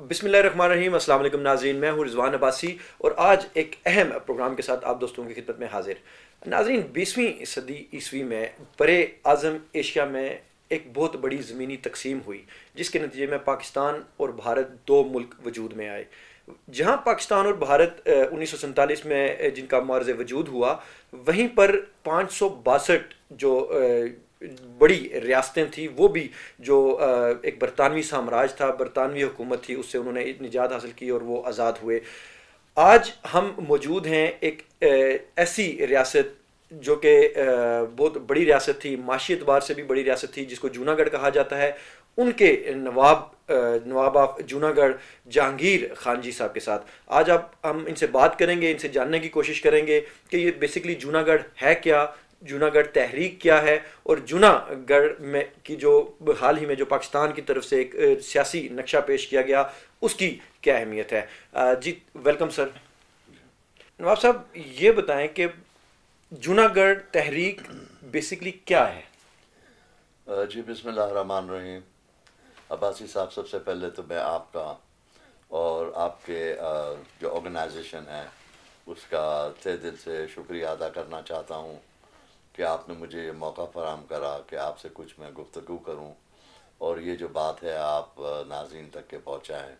बिसमीम अल्लाम नाजरीन, मैं हूँ रिजवान अब्बासी और आज एक अहम प्रोग्राम के साथ आप दोस्तों की खिदमत में हाजिर। नाजरीन, बीसवीं सदी ईस्वी में बर आज़म एशिया में एक बहुत बड़ी ज़मीनी तकसीम हुई, जिसके नतीजे में पाकिस्तान और भारत दो मुल्क वजूद में आए। जहाँ पाकिस्तान और भारत उन्नीस में जिनका मार्ज वजूद हुआ, वहीं पर पाँच सौ बासठ जो बड़ी रियासतें थी, वो भी जो एक बरतानवी साम्राज्य था, बरतानवी हुकूमत थी, उससे उन्होंने निजात हासिल की और वो आज़ाद हुए। आज हम मौजूद हैं एक ऐसी रियासत जो कि बहुत बड़ी रियासत थी, माशी एतबार से भी बड़ी रियासत थी, जिसको जूनागढ़ कहा जाता है। उनके नवाब नवाब ऑफ़ जूनागढ़ जहांगीर खान जी साहब के साथ। आज आप, हम इनसे बात करेंगे, इनसे जानने की कोशिश करेंगे कि ये बेसिकली जूनागढ़ है क्या? जूनागढ़ तहरीक क्या है और जूनागढ़ में की जो, हाल ही में जो पाकिस्तान की तरफ़ से एक सियासी नक्शा पेश किया गया, उसकी क्या अहमियत है? जी, वेलकम सर। नवाब साहब, ये बताएँ कि जूनागढ़ तहरीक बेसिकली क्या है? जी बिस्मिल्लाहमान रहीम अब्बासी साहब, सबसे पहले तो मैं आपका और आपके जो ऑर्गेनाइजेशन है, उसका तय दिल से शुक्रिया अदा करना चाहता हूँ। कि आपने मुझे ये मौका फराम करा कि आपसे कुछ मैं गुफ्तु करूँ और ये जो बात है आप नाजीन तक के पहुँचाएँ।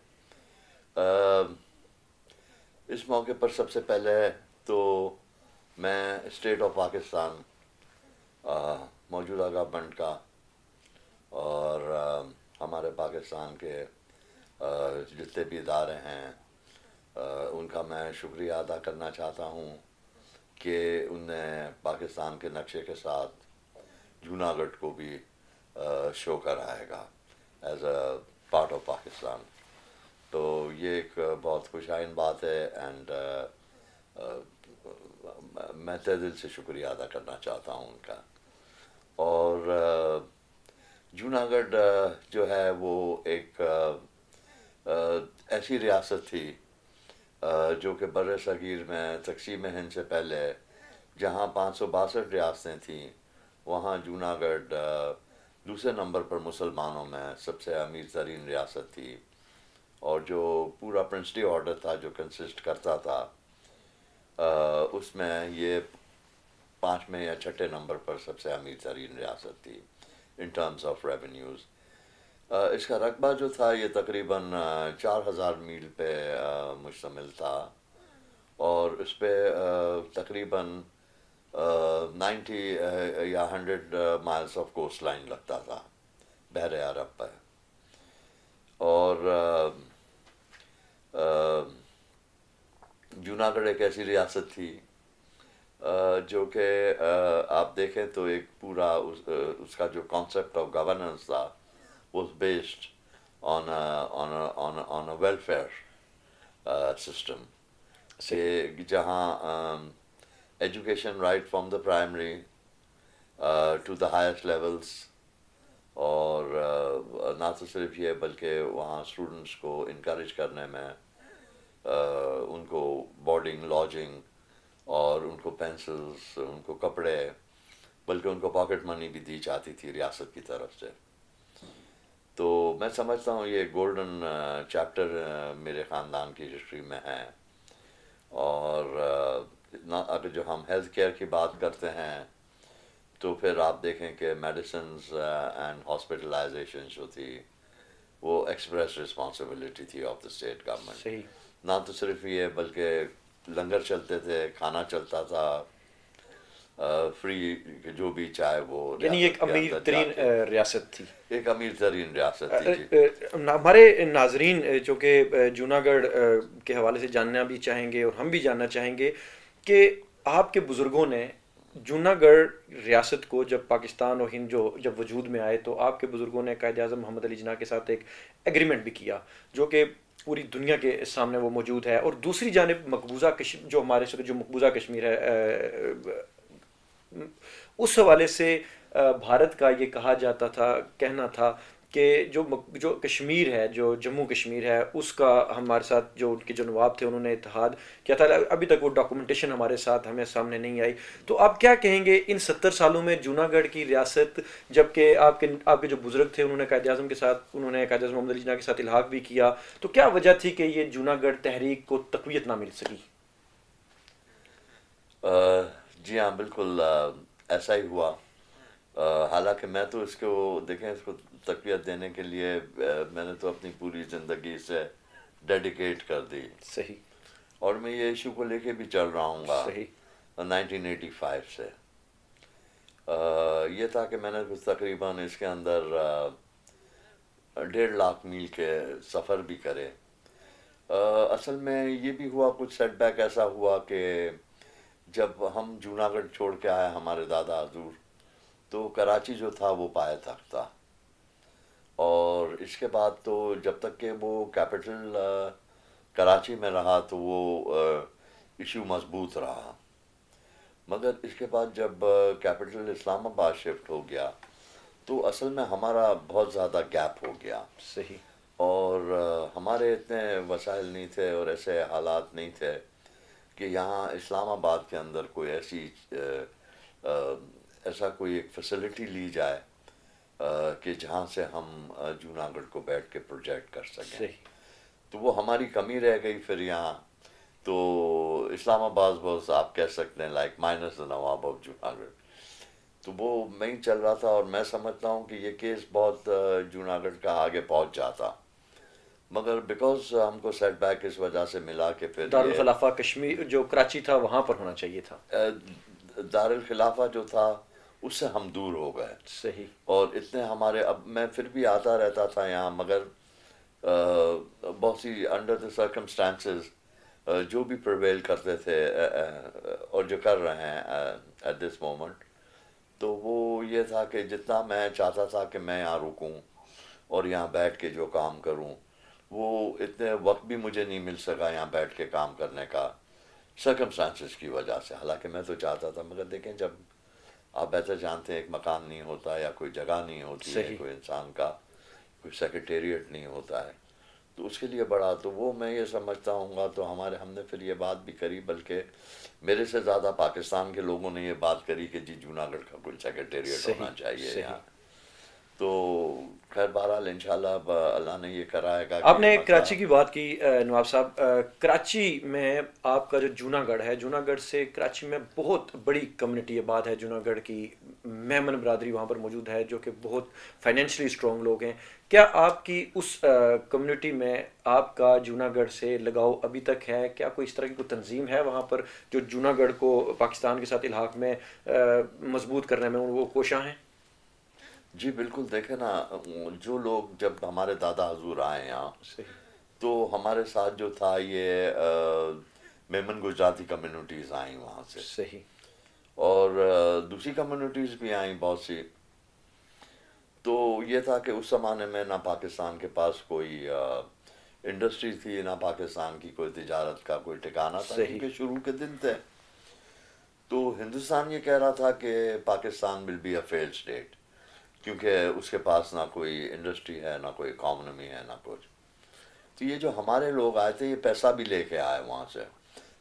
इस मौके पर सबसे पहले तो मैं स्टेट ऑफ़ पाकिस्तान मौजूदा गवर्नमेंट का और आ, हमारे पाकिस्तान के जितने भी इदारे हैं आ, उनका मैं शुक्रिया अदा करना चाहता हूँ। कि, उनने पाकिस्तान के नक्शे के साथ जूनागढ़ को भी शो कराएगा as a part of Pakistan. तो ये एक बहुत खुशाइन बात है एंड मैं तय दिल से शुक्रिया अदा करना चाहता हूँ उनका। और जूनागढ़ जो है वो एक ऐसी रियासत थी जो कि बर सग़ीर में तकसीम हिंद से पहले, जहाँ पाँच सौ बासठ रियासतें थीं, वहाँ जूनागढ़ दूसरे नंबर पर मुसलमानों में सबसे अमीर तरीन रियासत थी। और जो पूरा प्रिंसटी ऑर्डर था, जो कंसिस्ट करता था उसमें ये पाँचवें या छठे नंबर पर सबसे अमीर तरीन रियासत थी, इन टर्म्स ऑफ़ रेवेन्यूज़। इसका रकबा जो था ये तकरीबन चार हज़ार मील पे मुश्तमिल था। और इस पर तकरीबन नाइन्टी या hundred miles of coast line लगता था बहर अरब पर और जूनागढ़ एक ऐसी रियासत थी जो कि आप देखें तो एक पूरा उस, उसका जो कॉन्सेप्ट ऑफ़ गवर्नेंस था was based on a, on a, on a, on a welfare uh, system. Say, जहाँ um, education right from the primary uh, to the highest levels और uh, ना तो सिर्फ़ ये बल्कि वहाँ स्टूडेंट्स को इनक्रेज करने में uh, उनको बोर्डिंग लॉजिंग और उनको पेंसिल्स उनको कपड़े बल्कि उनको पॉकेट मनी भी दी जाती थी रियासत की तरफ़ से तो मैं समझता हूँ ये गोल्डन चैप्टर मेरे ख़ानदान की हिस्ट्री में है। और ना अगर जो हम हेल्थ केयर की बात करते हैं तो फिर आप देखें कि मेडिसिन एंड हॉस्पिटलाइजेशन जो थी वो एक्सप्रेस रिस्पॉन्सिबिलिटी थी ऑफ़ द स्टेट गवर्नमेंट ना तो सिर्फ़ ये बल्कि लंगर चलते थे खाना चलता था फ्री जो भी चाहे वो यानी एक अमीर तरीन रियासत थी। एक अमीर तरीन रियासत थी हमारे नाजरीन जो कि जूनागढ़ के हवाले से जानना भी चाहेंगे और हम भी जानना चाहेंगे कि आपके बुज़ुर्गों ने जूनागढ़ रियासत को जब पाकिस्तान और हिंद जो जब वजूद में आए तो आपके बुज़ुर्गों ने कायद अजम मोहम्मद अली जना के साथ एक एग्रीमेंट भी किया जो कि पूरी दुनिया के सामने वो मौजूद है। और दूसरी जानब मकबूजा कश्मीर जो हमारे जो मकबूजा कश्मीर है उस हवाले से भारत का ये कहा जाता था, कहना था कि जो जो कश्मीर है, जो जम्मू कश्मीर है, उसका हमारे साथ जो उनके जो नवाब थे, उन्होंने इतिहाद किया था। अभी तक वो डॉक्यूमेंटेशन हमारे साथ हमें सामने नहीं आई। तो आप क्या कहेंगे, इन सत्तर सालों में जूनागढ़ की रियासत, जबकि आपके आपके जो बुज़ुर्ग थे, उन्होंने कायद अजम के साथ, उन्होंने कायद अजम मोहम्मद अली जना के साथ इलाहाक भी किया तो क्या वजह थी कि ये जूनागढ़ तहरीक को तकवीत ना मिल सकी? जी हाँ बिल्कुल ऐसा ही हुआ। हालाँकि मैं तो इसको देखें इसको तकवीत देने के लिए आ, मैंने तो अपनी पूरी ज़िंदगी से डेडिकेट कर दी। सही। और मैं ये इशू को लेके भी चल रहा हूँ सही। 1985 से। आ, ये था कि मैंने कुछ तकरीबन इसके अंदर डेढ़ लाख मील के सफ़र भी करे। आ, असल में ये भी हुआ कुछ सेटबैक ऐसा हुआ कि जब हम जूनागढ़ छोड़ के आए हमारे दादा हजूर तो कराची जो था वो पाया तक था। और इसके बाद तो जब तक के वो कैपिटल कराची में रहा तो वो इशू मज़बूत रहा। मगर इसके बाद जब कैपिटल इस्लामाबाद शिफ्ट हो गया तो असल में हमारा बहुत ज़्यादा गैप हो गया। सही। और हमारे इतने वसाइल नहीं थे और ऐसे हालात नहीं थे। कि यहाँ इस्लामाबाद के अंदर कोई ऐसी ऐसा कोई एक फैसिलिटी ली जाए कि जहाँ से हम जूनागढ़ को बैठ के प्रोजेक्ट कर सकें। तो वो हमारी कमी रह गई फिर यहाँ। तो इस्लामाबाद बस आप कह सकते हैं लाइक माइनस द नवाब ऑफ़ जूनागढ़। तो वो मैं ही चल रहा था और मैं समझता हूँ कि ये केस बहुत जूनागढ़ का आगे पहुँच जाता। मगर बिकॉज़ हमको सेटबैक इस वजह से मिला कि फिर दारुल खिलाफा कश्मीर जो कराची था वहाँ पर होना चाहिए था। दारुल खिलाफा जो था उससे हम दूर हो गए। सही। और इतने हमारे अब मैं फिर भी आता रहता था यहाँ मगर बहुत सी अंडर द सर्कमस्टांसेस जो भी प्रवेल करते थे और जो कर रहे हैं एट दिस मोमेंट तो वो ये था कि जितना मैं चाहता था कि मैं यहाँ रुकूं और यहाँ बैठ के जो काम करूँ वो इतने वक्त भी मुझे नहीं मिल सका यहाँ बैठ के काम करने का सर्कमस्टांसिस की वजह से। हालाँकि मैं तो चाहता था मगर देखें जब आप बेहतर जानते हैं एक मकान नहीं होता या कोई जगह नहीं होती है कोई इंसान का कोई सेक्रेटेरिएट नहीं होता है तो उसके लिए बड़ा तो वो मैं ये समझता हूँ तो हमारे हमने फिर ये बात भी करी बल्कि मेरे से ज़्यादा पाकिस्तान के लोगों ने ये बात करी कि जी जूनागढ़ का कोई सेक्रेटेरिएट होना चाहिए यहाँ। तो खैर बहरहाल इंशाल्लाह अल्लाह ने ये कराएगा आपने कराची की बात की नवाब साहब। कराची में आपका जो जूनागढ़ है जूनागढ़ से कराची में बहुत बड़ी कम्युनिटी बात है जूनागढ़ की मेहमन बरदरी वहाँ पर मौजूद है जो कि बहुत फाइनेंशली स्ट्रॉन्ग लोग हैं। क्या आपकी उस कम्युनिटी में आपका जूनागढ़ से लगाव अभी तक है? क्या कोई इस तरह की कोई तंजीम है वहाँ पर जो जूनागढ़ को पाकिस्तान के साथ इलाक में मज़बूत करने में वो कोशा हैं? जी बिल्कुल देखे ना जो लोग जब हमारे दादा हजूर आए यहाँ तो हमारे साथ जो था ये मेमन गुजराती कम्युनिटीज़ आई वहाँ से। सही। और दूसरी कम्युनिटीज़ भी आई बहुत सी। तो ये था कि उस ज़माने में ना पाकिस्तान के पास कोई इंडस्ट्री थी ना पाकिस्तान की कोई तजारत का कोई ठिकाना था क्योंकि शुरू के दिन थे। तो हिंदुस्तान ये कह रहा था कि Pakistan will be a fail state क्योंकि उसके पास ना कोई इंडस्ट्री है ना कोई इकॉनमी है ना कुछ। तो ये जो हमारे लोग आए थे ये पैसा भी लेके आए वहाँ से।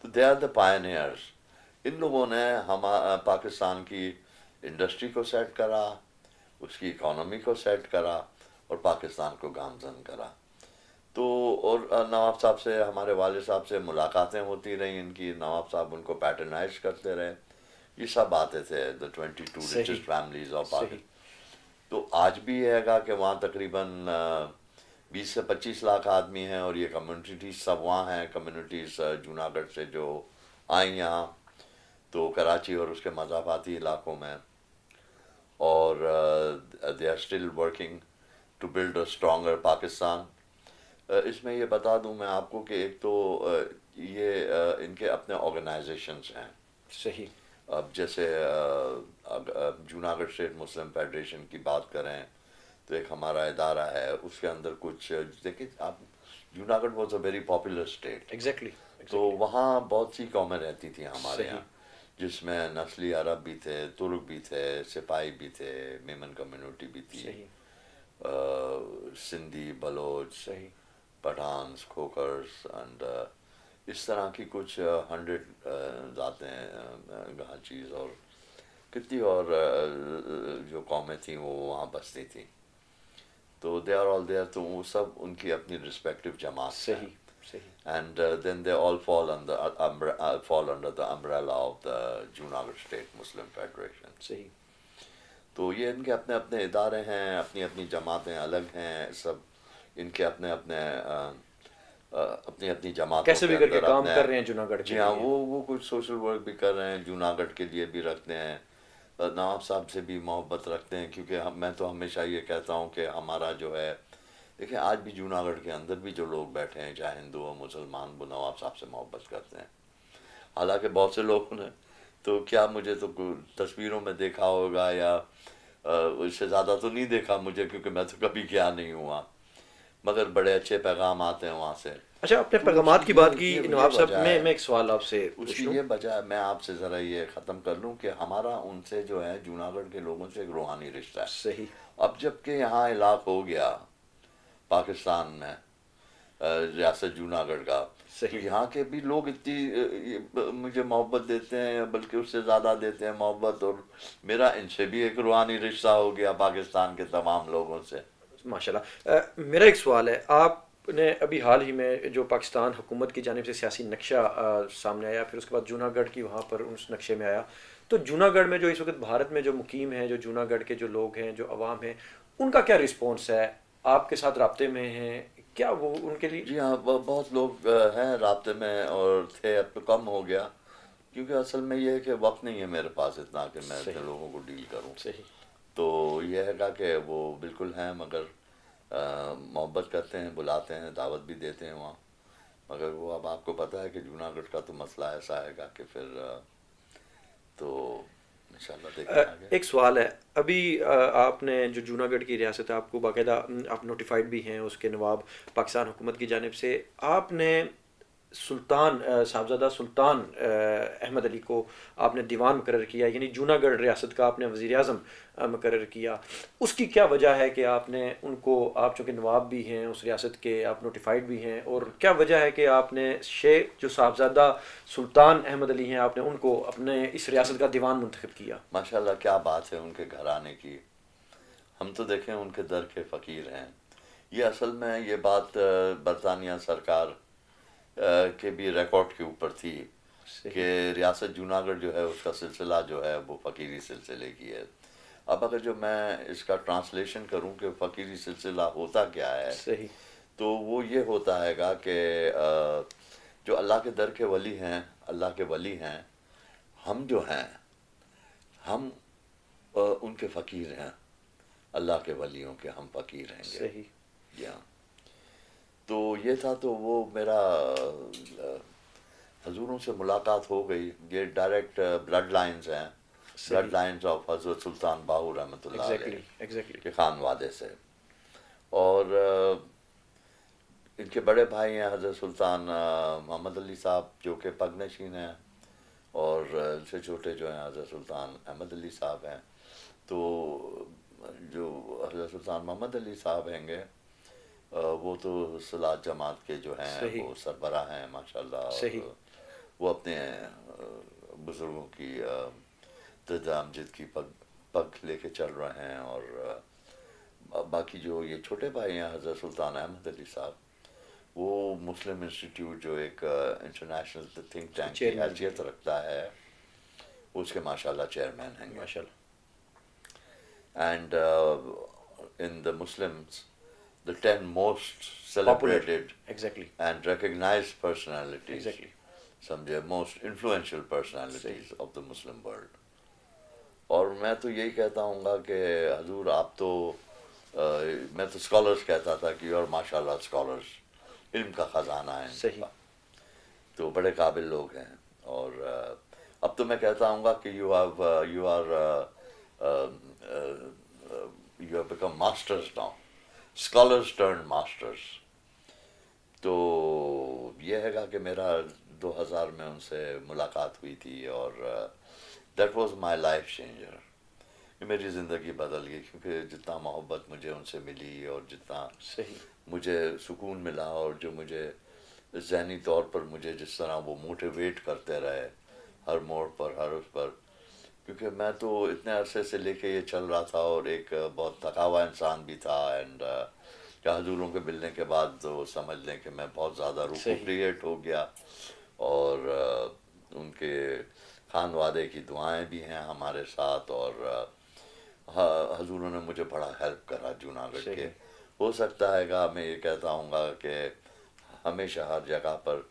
तो दे आर द पायनियर्स इन लोगों ने हम पाकिस्तान की इंडस्ट्री को सेट करा उसकी इकॉनमी को सेट करा और पाकिस्तान को गामजन करा। तो और नवाब साहब से हमारे वाले साहब से मुलाकातें होती रहीं इनकी नवाब साहब उनको पैटर्नाइज करते रहे। ये सब आते थे the twenty two richest families of Pakistan. तो आज भी हैगा कि वहाँ तकरीबन बीस से पच्चीस लाख आदमी हैं और ये कम्युनिटीज सब वहाँ हैं। कम्युनिटीज़ जूनागढ़ से जो आई यहाँ तो कराची और उसके मजाफाती इलाकों में। और they are still working to build a stronger Pakistan इसमें ये बता दूँ मैं आपको कि एक तो ये इनके अपने ऑर्गेनाइजेशंस हैं। सही। अब जैसे जूनागढ़ स्टेट मुस्लिम फेडरेशन की बात करें तो एक हमारा इदारा है उसके अंदर कुछ देखिए आप Junagadh was a very popular state exactly तो वहाँ बहुत सी कौमें रहती थी हमारे यहाँ जिसमें नस्ली अरब भी थे तुर्क भी थे सिपाही भी थे मेमन कम्युनिटी भी थी। सिंधी बलोच सही। पठान्स खोकर्स एंड इस तरह की कुछ हंड्रेड ज़ातें गाचीज़ और कितनी और जो कौमें थी वो वहाँ बसती थी। तो दे आर ऑल देयर तो वो सब उनकी अपनी रिस्पेक्टिव जमात सही सही। And then they all fall under fall under the umbrella of the Junagadh state Muslim federation सही। तो ये इनके अपने अपने इदारे हैं अपनी अपनी जमातें अलग हैं सब इनके अपने अपने अपनी अपनी जमात कैसे भी करके काम कर रहे हैं जूनागढ़ जी हाँ वो वो कुछ सोशल वर्क भी कर रहे हैं जूनागढ़ के लिए भी रखते हैं। नवाब साहब से भी मोहब्बत रखते हैं क्योंकि हम मैं तो हमेशा ये कहता हूँ कि हमारा जो है देखिए आज भी जूनागढ़ के अंदर भी जो लोग बैठे हैं चाहे हिंदू हो मुसलमान वो नवाब साहब से मोहब्बत करते हैं। हालाँकि बहुत से लोगों ने तो क्या मुझे तो तस्वीरों में देखा होगा या इससे ज़्यादा तो नहीं देखा मुझे क्योंकि मैं तो कभी क्या नहीं हुआ। मगर बड़े अच्छे पैगाम आते हैं वहाँ से। अच्छा आपने तो पैगाम की बात की नवाब साहब मैं मैं एक सवाल आपसे उसकी ये वजह मैं आपसे ज़रा ये ख़त्म कर लूँ कि हमारा उनसे जो है जूनागढ़ के लोगों से एक रूहानी रिश्ता है। सही। अब जबकि यहाँ इलाक हो गया पाकिस्तान में रियासत जूनागढ़ का सही। तो यहाँ के भी लोग इतनी मुझे मोहब्बत देते हैं बल्कि उससे ज़्यादा देते हैं मोहब्बत और मेरा इनसे भी एक रूहानी रिश्ता हो गया पाकिस्तान के तमाम लोगों से। माशाल्लाह। मेरा एक सवाल है आपने अभी हाल ही में जो पाकिस्तान हुकूमत की जानब से सियासी नक्शा सामने आया फिर उसके बाद जूनागढ़ की वहाँ पर उस नक्शे में आया। तो जूनागढ़ में जो इस वक्त भारत में जो मुकीम हैं जो जूनागढ़ के जो लोग हैं जो अवाम हैं उनका क्या रिस्पॉन्स है? आपके साथ रबते में हैं? क्या वो उनके लिए? जी हाँ बहुत लोग हैं रबते में और थे अब तो कम हो गया। क्योंकि असल में ये है कि वक्त नहीं है मेरे पास इतना कि मैं लोगों को डील करूँ। सही। तो यह है कि वो बिल्कुल हैं मगर मोहब्बत करते हैं बुलाते हैं दावत भी देते हैं वहाँ। मगर वो अब आपको पता है कि जूनागढ़ का तो मसला ऐसा है कि फिर तो एक सवाल है। अभी आपने जो जूनागढ़ की रियासत है आपको बाकायदा आप नोटिफाइड भी हैं उसके नवाब पाकिस्तान हुकूमत की जानब से। आपने सुल्तान साहबजादा सुल्तान अहमद अली को आपने दीवान मुकर किया, यानी जूनागढ़ रियासत का आपने वज़ी अजम मुकर किया। उसकी क्या वजह है कि आपने उनको, आप चूँकि नवाब भी हैं, उस रियासत के आप नोटिफाइड भी हैं, और क्या वजह है कि आपने शेख, जो साहबजादा सुल्तान अहमद अली हैं, आपने उनको अपने इस रियासत का दीवान मंतखब किया? माशा क्या बात है उनके घर आने की। हम तो देखें उनके दर के फ़कीर हैं। ये असल में ये बात बरतानिया सरकार के भी रिकॉर्ड के ऊपर थी कि रियासत जूनागढ़ जो है उसका सिलसिला जो है वो फ़कीरी सिलसिले की है। अब अगर जो मैं इसका ट्रांसलेशन करूँ कि फ़कीरी सिलसिला होता क्या है सही। तो वो ये होता हैगा कि जो अल्लाह के दर के वली हैं अल्लाह के वली हैं हम जो हैं हम उनके फ़कीर हैं अल्लाह के वलियों के हम फ़कीर हैं सही। हाँ तो ये था तो वो मेरा हजूरों से मुलाकात हो गई। ये डायरेक्ट ब्लड लाइंस हैं। ब्लड लाइंस ऑफ़ हज़रत सुल्तान बाहू रहमत exactly, के खान वादे से। और इनके बड़े भाई हैं हज़रत सुल्तान मोहम्मद अली साहब जो कि पगनशीन हैं। और इनसे छोटे जो हैं हज़रत सुल्तान अहमद अली साहब हैं। तो जो हज़रत सुल्तान मोहम्मद अली साहब हैंगे वो तो सलाद जमात के जो हैं वो सरबरा हैं माशाल्लाह वो अपने बुज़ुर्गों की तजामजद की पग पग लेके चल रहे हैं और बाकी जो ये छोटे भाई हैं हज़रत सुल्तान अहमद अली साहब वो मुस्लिम इंस्टीट्यूट जो एक इंटरनेशनल थिंक टैंक की हैसियत रखता है उसके माशाल्लाह चेयरमैन हैं। माशाल्लाह। And in the Muslims the 10 most celebrated Popular. exactly and recognized personalities exactly some of the most influential personalities of the Muslim world और मैं तो यही कहता हूँ कि हजूर आप तो आ, मैं तो स्कॉलर्स कहता था कि और माशाल्लाह स्कॉलर्स इल्म का ख़जाना है सही तो बड़े काबिल लोग हैं और आ, अब तो मैं कहता हूँ कि you have you are you have become masters now Scholars turn masters तो यह हैगा कि मेरा 2000 में उनसे मुलाकात हुई थी और that was my life changer मेरी ज़िंदगी बदल गई क्योंकि जितना मोहब्बत मुझे उनसे मिली और जितना सही। मुझे सुकून मिला और जो मुझे जहनी तौर पर मुझे जिस तरह वो मोटिवेट करते रहे हर मोड़ पर हर उस पर क्योंकि मैं तो इतने अरसे से लेके ये चल रहा था और एक बहुत थका हुआ इंसान भी था एंड क्या हजूरों के मिलने के बाद तो समझ लें कि मैं बहुत ज़्यादा रूपरिएट हो गया और उनके खान वादे की दुआएँ भी हैं हमारे साथ और हजूरों ने मुझे बड़ा हेल्प करा जूनागढ़ के हो। सकता है मैं ये कहता हूँगा कि हमेशा हर जगह पर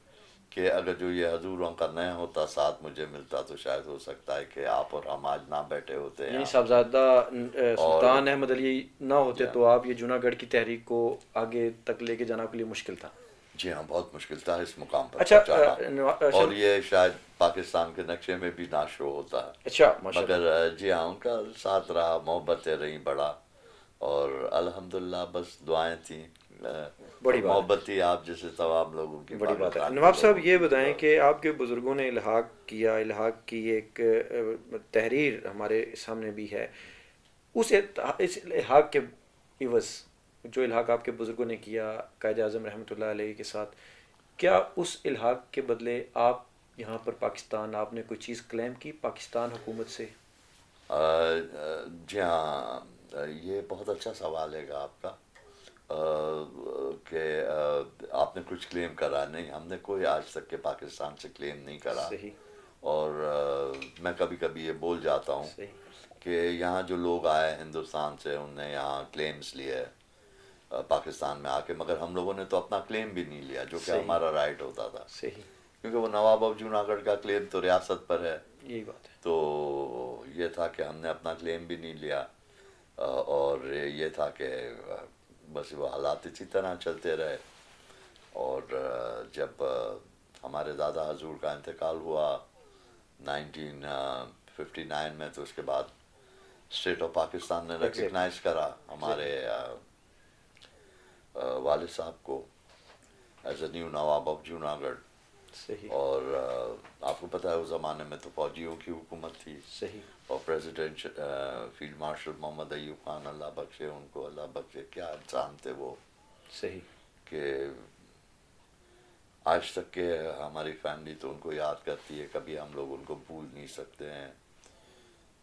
कि अगर जो ये हजूरों का नया होता साथ मुझे मिलता तो शायद हो सकता है कि आप और हम आज ना बैठे होते हैं साहबजादा सुल्तान अहमद अली ना होते तो आप ये जूनागढ़ की तहरीक को आगे तक लेके जाना के लिए मुश्किल था? जी हाँ बहुत मुश्किल था इस मुकाम पर अच्छा, पहुंचाना। अ, और ये शायद पाकिस्तान के नक्शे में भी ना शो होता। है अच्छा मगर जी हाँ उनका साथ रहा मोहब्बतें रही बड़ा। और अल्हम्दुलिल्लाह बस दुआएँ थी। बड़ी बात मोहब्बत थी आप जैसे तमाम लोगों की बड़ी बात है। नवाब साहब ये बताएँ कि आपके बुज़ुर्गों ने इल्हाक किया इल्हाक की एक तहरीर हमारे सामने भी है। उस इस इल्हाक के इवज़ जो इल्हाक आपके बुज़ुर्गों ने किया कायद अज़म रहमतुल्लाह अलैहि के साथ क्या उस इल्हाक के बदले आप यहाँ पर पाकिस्तान आपने कोई चीज़ क्लेम की पाकिस्तान हुकूमत से? जी हाँ ये बहुत अच्छा सवाल है आपका। कि आपने कुछ क्लेम करा? नहीं हमने कोई आज तक के पाकिस्तान से क्लेम नहीं करा। सही। और अ, मैं कभी कभी ये बोल जाता हूँ कि यहाँ जो लोग आए हिंदुस्तान से उनने यहाँ क्लेम्स लिए पाकिस्तान में आके मगर हम लोगों ने तो अपना क्लेम भी नहीं लिया जो कि हमारा राइट होता था। सही। क्योंकि वो नवाब ऑफ़ जूनागढ़ का क्लेम तो रियासत पर है। यही बात है। तो ये था कि हमने अपना क्लेम भी नहीं लिया और ये था कि बस वो हालात इसी तरह चलते रहे। और जब हमारे दादा हजूर का इंतकाल हुआ 1959 में तो उसके बाद स्टेट ऑफ़ पाकिस्तान ने रिकगनाइज करा हमारे अ, साहब को एज ए न्यू नवाब ऑफ़ जूनागढ़ सही। और आपको पता है उस ज़माने में तो फौजियों की हुकूमत थी। सही। और president field marshal Mohammad Ayub Khan अल्लाह बख्शे उनको अल्लाह बख्शे क्या इंसान थे वो। सही। कि आज तक के हमारी फैमिली तो उनको याद करती है कभी हम लोग उनको भूल नहीं सकते हैं।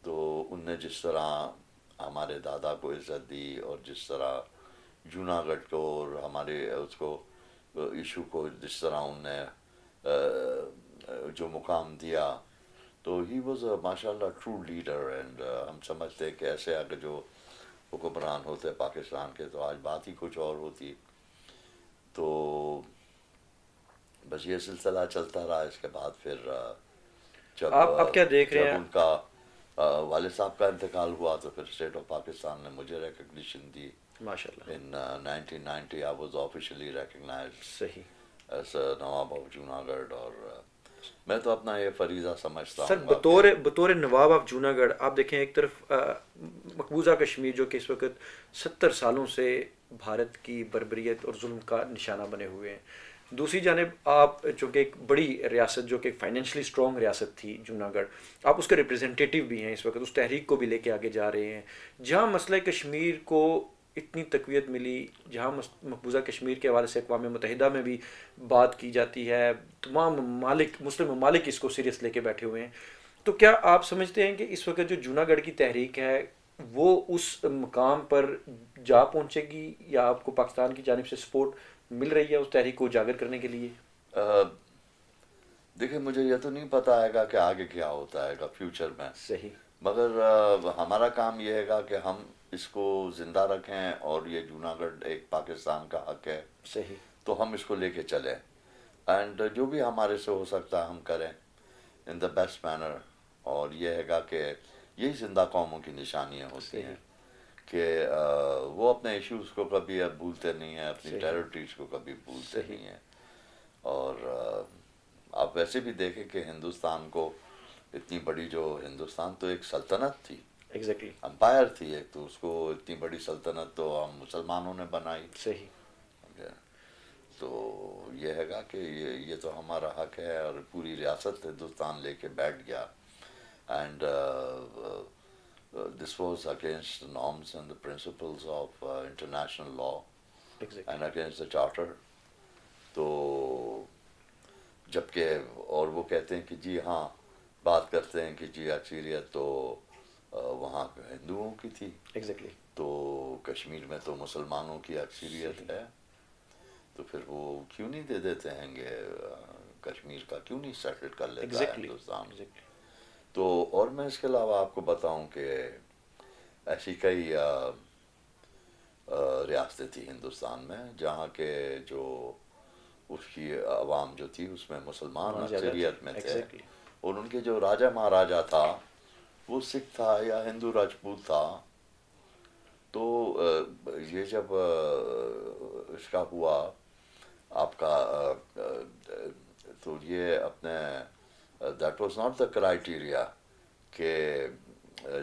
तो उनने जिस तरह हमारे दादा को इज़्ज़त दी और जिस तरह जूनागढ़ को और हमारे उसको इशू को जिस तरह उनने जो मुकाम दिया तो ही वॉज़ अ माशाल्लाह ट्रू लीडर एंड हम समझते हैं कि ऐसे अगर जो हुक्मरान होते पाकिस्तान के तो आज बात ही कुछ और होती तो बस ये सिलसिला चलता रहा इसके बाद फिर जब आप- आप क्या देख रहे हैं? उनका वालिद साहब का इंतकाल हुआ तो फिर स्टेट ऑफ़ पाकिस्तान ने मुझे रिकग्निशन दी माशाल्लाह इन uh, 1990 I was officially recognized. सही नवाब ऑफ़ जूनागढ़ और uh, मैं तो अपना ये फरीजा समझता सर बतौर बतौर नवाब ऑफ़ जूनागढ़ आप देखें एक तरफ़ मकबूजा कश्मीर जो कि इस वक्त सत्तर सालों से भारत की बरबरीत और जुल्म का निशाना बने हुए हैं। दूसरी जानब आप जो कि एक बड़ी रियासत जो कि फाइनेंशली स्ट्रॉन्ग रियासत थी जूनागढ़ आप उसके रिप्रेजेंटेटिव भी हैं इस वक्त उस तहरीक को भी लेके आगे जा रहे हैं। जहाँ मसला कश्मीर को इतनी तकवीत मिली जहाँ मकबूजा कश्मीर के हवाले से अकवा मुतहदा में भी बात की जाती है तमाम ममालिक मुस्लिम ममालिक इसको सीरियस लेके बैठे हुए हैं। तो क्या आप समझते हैं कि इस वक्त जो जूनागढ़ की तहरीक है वो उस मकाम पर जा पहुँचेगी या आपको पाकिस्तान की जानब से सपोर्ट मिल रही है उस तहरीक को उजागर करने के लिए? देखिए मुझे यह तो नहीं पता आएगा कि आगे क्या होता है फ्यूचर में। सही। मगर अ, हमारा काम यह है कि हम इसको ज़िंदा रखें और ये जूनागढ़ एक पाकिस्तान का हक है। सही। तो हम इसको लेके चलें। एंड जो भी हमारे से हो सकता है हम करें इन द बेस्ट मैनर और ये हैगा कि यही ज़िंदा कौमों की निशानियाँ होती हैं कि वो अपने इश्यूज़ को कभी अब भूलते नहीं हैं अपनी। टेरिटरीज को कभी भूलते। नहीं हैं। और आप वैसे भी देखें कि हिंदुस्तान को इतनी बड़ी जो हिंदुस्तान तो एक सल्तनत थी। Exactly exactly. अम्पायर थी एक तो उसको इतनी बड़ी सल्तनत तो हम मुसलमानों ने बनाई सही? तो ये हैगा कि ये ये तो हमारा हक है और पूरी रियासत हिंदुस्तान लेके बैठ गया and this this against norms and of uh, international law Exactly. and against the charter. तो जबकि और वो कहते हैं कि जी हाँ बात करते हैं कि जी अक्सरियत तो वहाँ हिंदुओं की थी एग्जैक्टली Exactly. तो कश्मीर में तो मुसलमानों की अक्सरियत है तो फिर वो क्यों नहीं दे देते हैं कश्मीर का क्यों नहीं सेटल कर लेता Exactly. हिंदुस्तान Exactly. तो और मैं इसके अलावा आपको बताऊँ कि ऐसी कई रियासतें थी हिंदुस्तान में जहाँ के जो उसकी आवाम जो थी उसमें मुसलमान अक्सरियत में थे exactly. और उनके जो राजा महाराजा था वो सिख था या हिंदू राजपूत था तो ये जब इसका हुआ आपका तो ये अपने that was not the criteria कि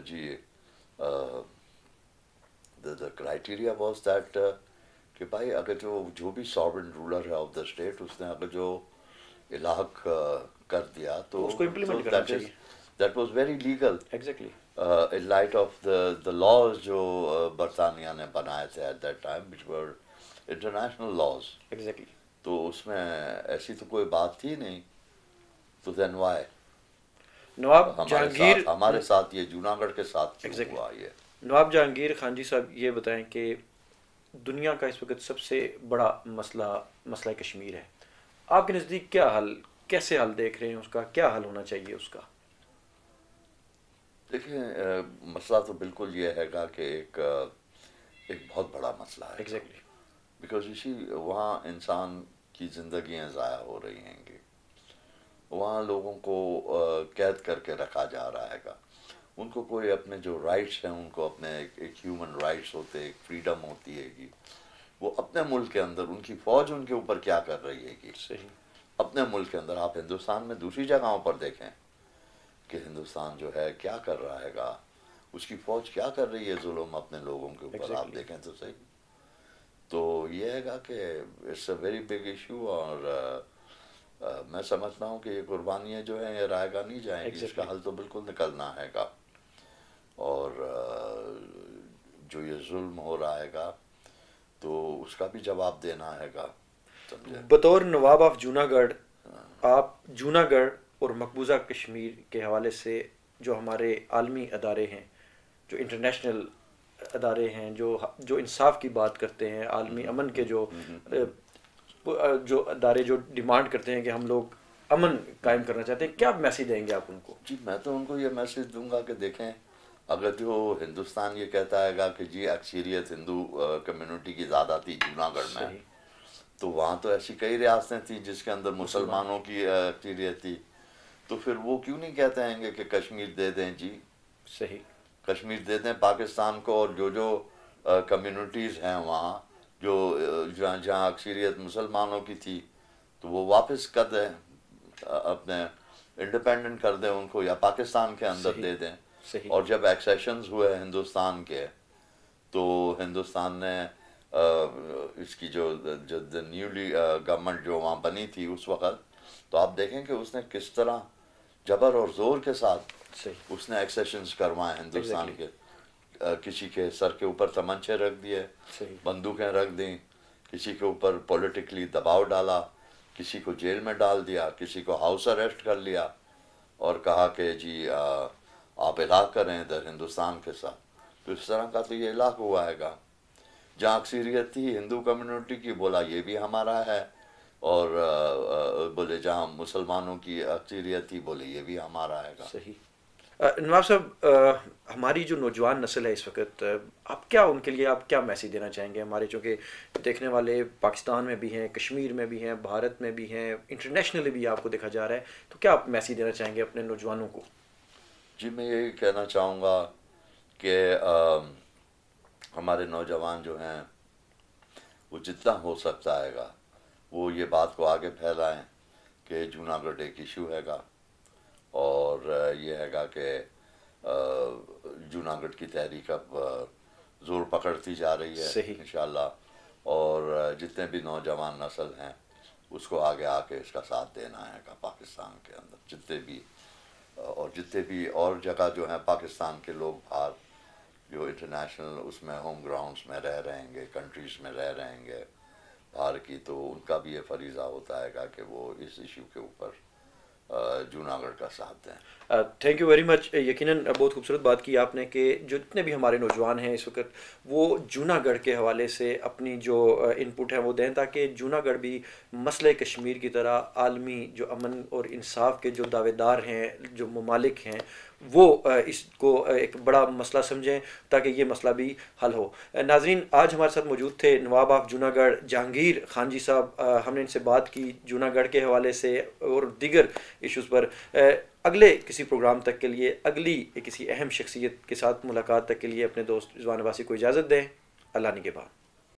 जी द क्राइटेरिया वाज दैट कि भाई अगर जो जो भी सॉवरेन रूलर है ऑफ़ द स्टेट उसने अगर जो इलाक कर दिया तो उसको implement करना चाहिए। That was very legal Exactly. in light of the the laws जो बरतानिया ने बनाए थे at that time which were international laws. Exactly. तो उसमें ऐसी तो कोई बात थी नहीं। तो then why? नवाब जहांगीर हमारे साथ ये जूनागढ़ के साथ Exactly. हुआ ये? नवाब जहांगीर खान जी साहब ये बताएँ कि दुनिया का इस वक्त सबसे बड़ा मसला मसला कश्मीर है। आपके नज़दीक क्या हल कैसे हल देख रहे हैं उसका? क्या हल होना चाहिए उसका? देखिए मसला तो बिल्कुल ये हैगा कि एक एक बहुत बड़ा मसला है। एग्जैक्टली बिकॉज़ इसी वहाँ इंसान की जिंदगियाँ ज़ाया हो रही हैंगी। वहाँ लोगों को कैद करके रखा जा रहा हैगा। उनको कोई अपने जो राइट्स हैं उनको अपने एक, एक ह्यूमन राइट्स होते हैं एक फ्रीडम होती हैगी। वो अपने मुल्क के अंदर उनकी फौज उनके ऊपर क्या कर रही हैगी? सही। अपने मुल्क के अंदर आप हिंदुस्तान में दूसरी जगहों पर देखें कि हिंदुस्तान जो है क्या कर रहा हैगा? उसकी फौज क्या कर रही है जुल्म अपने लोगों के ऊपर? exactly. आप देखें तो सही। तो ये हैगा कि it's a very big issue और अ, अ, मैं समझता हूँ कि ये कुर्बानियाँ जो हैं ये रायगा नहीं जाएँगी Exactly. इसका हल तो बिल्कुल निकलना हैगा। और अ, जो ये जुल्म हो रहा हैगा तो उसका भी जवाब देना हैगा बतौर नवाब ऑफ़ जूनागढ़ आप जूनागढ़ और मकबूजा कश्मीर के हवाले से जो हमारे आलमी अदारे हैं जो इंटरनेशनल अदारे हैं जो जो इंसाफ की बात करते हैं आलमी अमन के जो जो अदारे जो डिमांड करते हैं कि हम लोग अमन कायम करना चाहते हैं क्या मैसेज देंगे आप उनको? जी मैं तो उनको ये मैसेज दूँगा कि देखें अगर जो हिंदुस्तान ये कहता हैगा कि जी अक्सरियत हिंदू कम्युनिटी की ज़्यादा थी जूनागढ़ में तो वहाँ तो ऐसी कई रियासतें थी जिसके अंदर मुसलमानों। की अक्सरियत थी। तो फिर वो क्यों नहीं कहते हैं कि कश्मीर दे दें जी? सही। कश्मीर दे दें पाकिस्तान को और जो जो कम्युनिटीज़ हैं वहाँ जो जहाँ जहाँ अक्सरियत मुसलमानों की थी तो वो वापस कर दें अपने इंडिपेंडेंट कर दें उनको या पाकिस्तान के अंदर दे दें। सही। और जब एक्सेशंस हुए हिंदुस्तान के तो हिंदुस्तान ने इसकी जो जो न्यूली गवर्नमेंट जो वहाँ बनी थी उस वक्त तो आप देखें कि उसने किस तरह जबर और ज़ोर के साथ उसने एक्सेशंस करवाए हिंदुस्तान Exactly. के किसी के सर के ऊपर तमंचे रख दिए बंदूकें रख दी किसी के ऊपर पॉलिटिकली दबाव डाला किसी को जेल में डाल दिया किसी को हाउस अरेस्ट कर लिया और कहा कि जी आ, आप इलाक करें इधर हिंदुस्तान के साथ। तो इस तरह का तो ये इलाक हुआ हैगा जहाँ अक्सरियत थी हिंदू कम्युनिटी की बोला ये भी हमारा है। और आ, आ, बोले जहाँ मुसलमानों की अक्सरियत थी बोले ये भी हमारा आएगा। सही। नवाब साहब हमारी जो नौजवान नस्ल है इस वक्त आप क्या उनके लिए आप क्या मैसेज देना चाहेंगे? हमारे चूँकि देखने वाले पाकिस्तान में भी हैं कश्मीर में भी हैं भारत में भी हैं इंटरनेशनली भी आपको देखा जा रहा है तो क्या आप मैसेज देना चाहेंगे अपने नौजवानों को? जी मैं यही कहना चाहूँगा कि हमारे नौजवान जो हैं वो जितना हो सकता हैगा वो ये बात को आगे फैलाएँ कि जूनागढ़ एक इशू हैगा और ये हैगा कि जूनागढ़ की तहरीक अब ज़ोर पकड़ती जा रही है इन और जितने भी नौजवान नस्ल हैं उसको आगे आके इसका साथ देना हैगा पाकिस्तान के अंदर। जितने भी और जितने भी और जगह जो हैं पाकिस्तान के लोग बाहर जो इंटरनेशनल उसमें होम ग्राउंड्स में रह रहेंगे कंट्रीज़ में रह रहेंगे बाहर की तो उनका भी ये फरीज़ा होता है कि वो इस इशू के ऊपर जूनागढ़ का साथ दें। थैंक यू वेरी मच यकीनन बहुत खूबसूरत बात की आपने कि जो जितने भी हमारे नौजवान हैं इस वक्त, वो जूनागढ़ के हवाले से अपनी जो इनपुट है वो दें ताकि जूनागढ़ भी मसले कश्मीर की तरह आलमी जो अमन और इंसाफ के जो दावेदार हैं, जो ममालिक हैं वो इसको एक बड़ा मसला समझें ताकि ये मसला भी हल हो। नाजरीन, आज हमारे साथ मौजूद थे नवाब ऑफ़ जूनागढ़ जहांगीर खान जी साहब। हमने इनसे बात की जूनागढ़ के हवाले से और दीगर इश्यूज़ पर। अगले किसी प्रोग्राम तक के लिए, अगली किसी अहम शख्सियत के साथ मुलाकात तक के लिए अपने दोस्त रिजवान अबासी को इजाज़त दें। अल्लाह निगेबान